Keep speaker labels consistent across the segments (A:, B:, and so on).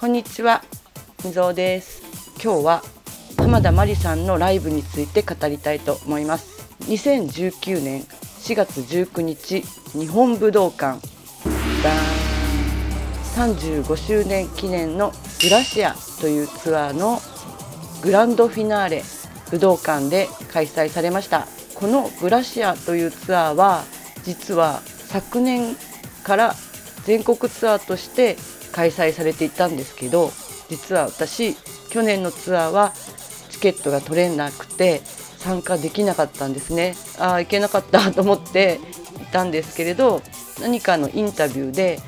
A: こんにちは、みぞです。今日は浜田真理さんのライブについて語りたいと思います。2019年4月19日日本武道館。35周年記念のグラシアというツアーのグランドフィナーレ武道館で開催されました。このグラシアというツアーは実は昨年から全国ツアーとして開催されていたんですけど実は私去年のツアーはチケットが取れなくて参加できなかったんですね。ああ行けなかったと思っていたんですけれど何かのインタビューで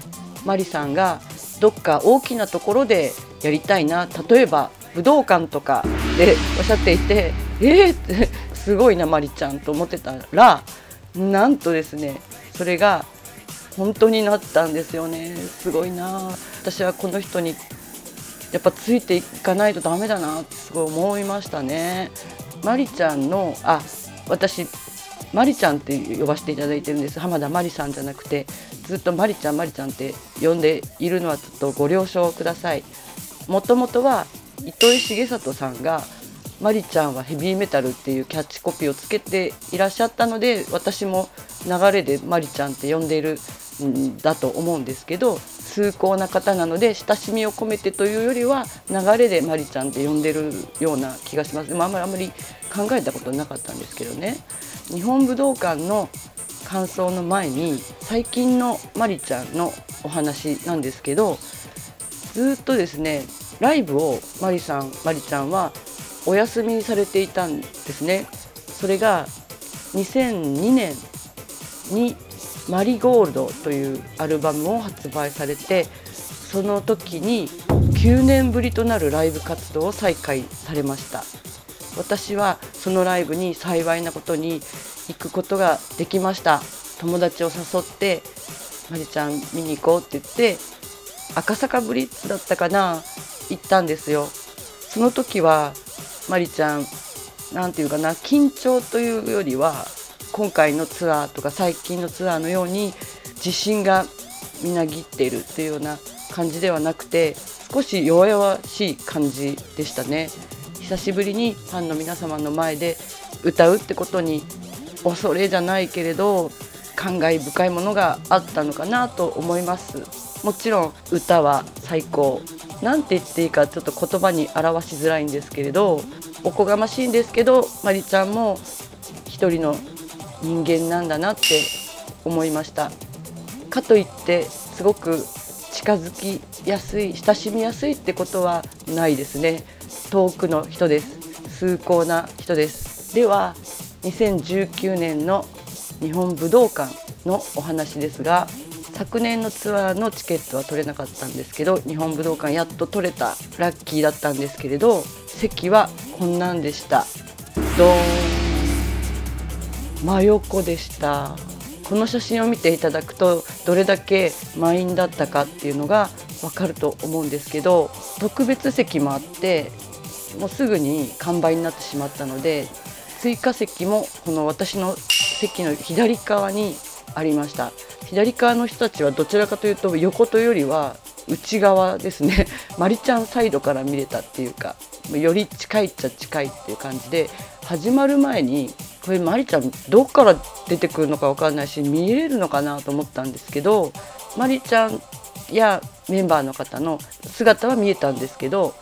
A: マリさんがどっか大きなところでやりたいな例えば武道館とかでおっしゃっていてえ、ってすごいなマリちゃんと思ってたらなんとですねそれが本当になったんですよね。すごいな。私はこの人にやっぱついていかないとダメだなってすごい思いましたね。マリちゃんのあ私マリちゃんって呼ばせていただいてるんです。浜田マリさんじゃなくてずっとマリちゃんマリちゃんって呼んでいるのはちょっとご了承ください。もともとは糸井重里さんがマリちゃんはヘビーメタルっていうキャッチコピーをつけていらっしゃったので私も流れでマリちゃんって呼んでいるだと思うんですけど崇高な方なので親しみを込めてというよりは流れでマリちゃんって呼んでるような気がします、まあ、あんまりあんまり考えたことなかったんですけどね。日本武道館の感想の前に最近のマリちゃんのお話なんですけどずっとですねライブをマリさんマリちゃんはお休みされていたんですね。それが2002年に「マリゴールド」というアルバムを発売されてその時に9年ぶりとなるライブ活動を再開されました。私はそのライブに幸いなことに行くことができました。友達を誘って「マリちゃん見に行こう」って言って赤坂ブリッツだったかな行ったんですよ。その時はマリちゃん何て言うかな緊張というよりは今回のツアーとか最近のツアーのように自信がみなぎっているっていうような感じではなくて少し弱々しい感じでしたね。久しぶりにファンの皆様の前で歌うってことに恐れじゃないけれど感慨深いものがあったのかなと思います。もちろん歌は最高。何て言っていいかちょっと言葉に表しづらいんですけれどおこがましいんですけどまりちゃんも一人の人間なんだなって思いました。かといってすごく近づきやすい親しみやすいってことはないですね。遠くの人です。崇高な人です。では2019年の日本武道館のお話ですが昨年のツアーのチケットは取れなかったんですけど日本武道館やっと取れたラッキーだったんですけれど席はこんなんでした。ドーン。真横でした。この写真を見ていただくとどれだけ満員だったかっていうのが分かると思うんですけど特別席もあってもうすぐに完売になってしまったので追加席もこの私の席の左側にありました。左側の人たちはどちらかというと横というよりは内側ですね。マリちゃんサイドから見れたっていうかより近いっちゃ近いっていう感じで始まる前にこれマリちゃんどっから出てくるのか分かんないし見れるのかなと思ったんですけどマリちゃんやメンバーの方の姿は見えたんですけど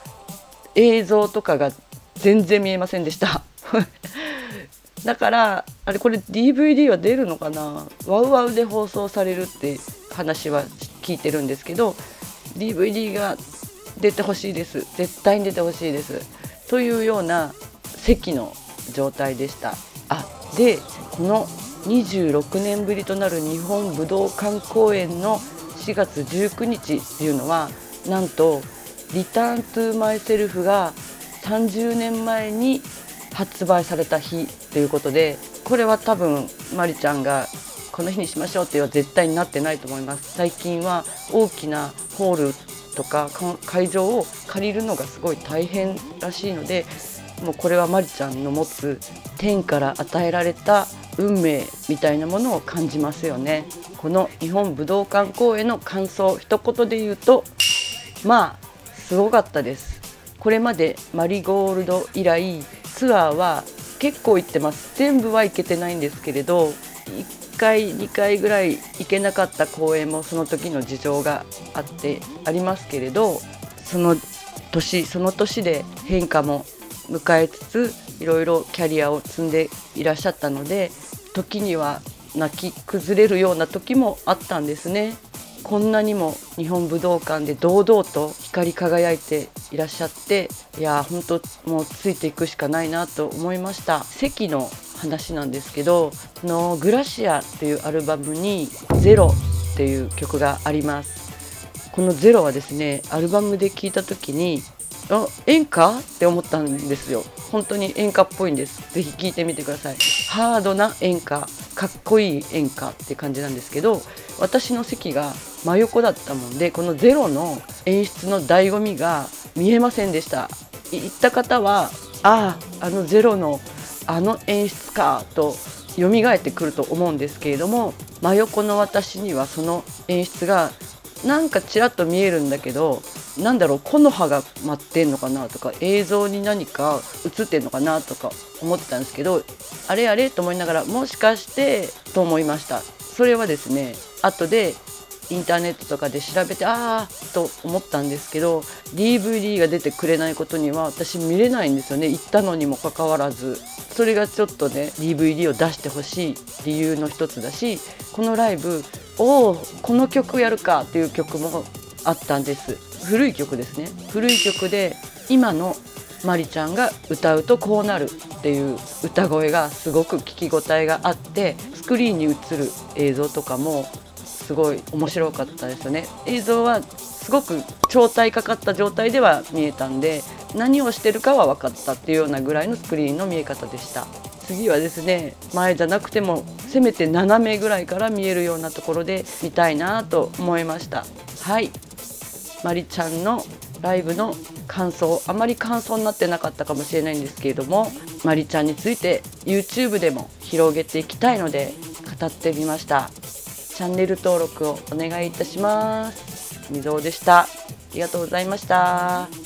A: 映像とかが全然見えませんでした。だからあれこれ DVD は出るのかな？ワウワウで放送されるって話は聞いてるんですけど DVD が出てほしいです。絶対に出てほしいです。というような席の状態でした。でこの26年ぶりとなる日本武道館公演の4月19日っていうのはなんと「リターン・トゥ・マイ・セルフ」が30年前に発売された日ということでこれは多分まりちゃんがこの日にしましょうっていうのは絶対になってないと思います。最近は大きなホールとか会場を借りるのがすごい大変らしいのでもうこれはまりちゃんの持つ天から与えられた運命みたいなものを感じますよね。この日本武道館公演の感想一言で言うとまあすごかったです。これまでマリゴールド以来ツアーは結構行ってます。全部は行けてないんですけれど1回2回ぐらい行けなかった公演もその時の事情があってありますけれどその年その年で変化も迎えつついろいろキャリアを積んでいらっしゃったので時には泣き崩れるような時もあったんですね。こんなにも日本武道館で堂々と光り輝いていらっしゃっていや本当もうついていくしかないなと思いました席の話なんですけどの「グラシア」っていうアルバムに「ゼロっていう曲がありますこの「ゼロはですねアルバムで聴いた時にあ演歌？って思ったんですよ。本当に演歌っぽいんです。ぜひ聴いてみてください。ハードな演歌。かっこいい演歌って感じなんですけど私の席が真横だったもんでこのゼロの演出の醍醐味が見えませんでした。行った方はあああのゼロのあの演出かと蘇ってくると思うんですけれども真横の私にはその演出がなんかちらっと見えるんだけどなんだろう木の葉が舞ってんのかなとか映像に何か映ってんのかなとか思ってたんですけどあれあれと思いながらもしかしてと思いました。それはですね後でインターネットとかで調べてああと思ったんですけど DVD が出てくれないことには私見れないんですよね。行ったのにもかかわらず。それがちょっとね DVD を出してほしい理由の一つだしこのライブおおこの曲やるかっていう曲もあったんです。古い曲ですね。古い曲で今のまりちゃんが歌うとこうなるっていう歌声がすごく聞き応えがあってスクリーンに映る映像とかもすごい面白かったですよね。映像はすごく超体かかった状態では見えたんで何をしてるかは分かったっていうようなぐらいのスクリーンの見え方でした。次はですね前じゃなくてもせめて斜めぐらいから見えるようなところで見たいなと思いました。はい。まりちゃんのライブの感想あまり感想になってなかったかもしれないんですけれどもまりちゃんについて YouTube でも広げていきたいので語ってみましたチャンネル登録をお願いいたします。みぞおでした。ありがとうございました。